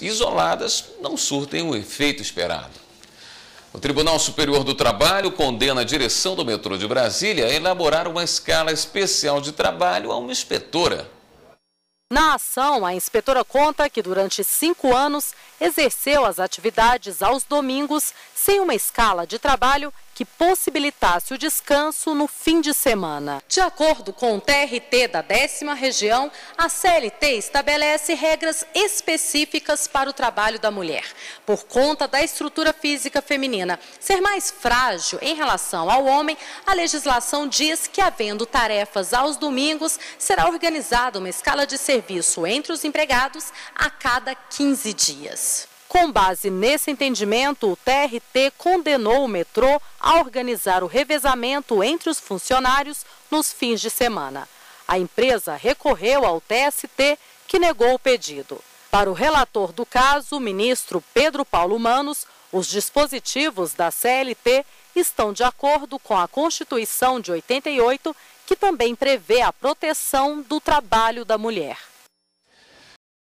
isoladas não surtem o efeito esperado. O Tribunal Superior do Trabalho condena a direção do metrô de Brasília a elaborar uma escala especial de trabalho a uma inspetora. Na ação, a inspetora conta que durante cinco anos exerceu as atividades aos domingos sem uma escala de trabalho que possibilitasse o descanso no fim de semana. De acordo com o TRT da décima região, a CLT estabelece regras específicas para o trabalho da mulher. Por conta da estrutura física feminina ser mais frágil em relação ao homem, a legislação diz que, havendo tarefas aos domingos, será organizada uma escala de serviço entre os empregados a cada 15 dias. Com base nesse entendimento, o TRT condenou o metrô a organizar o revezamento entre os funcionários nos fins de semana. A empresa recorreu ao TST, que negou o pedido. Para o relator do caso, o ministro Pedro Paulo Manos, os dispositivos da CLT estão de acordo com a Constituição de 88, que também prevê a proteção do trabalho da mulher.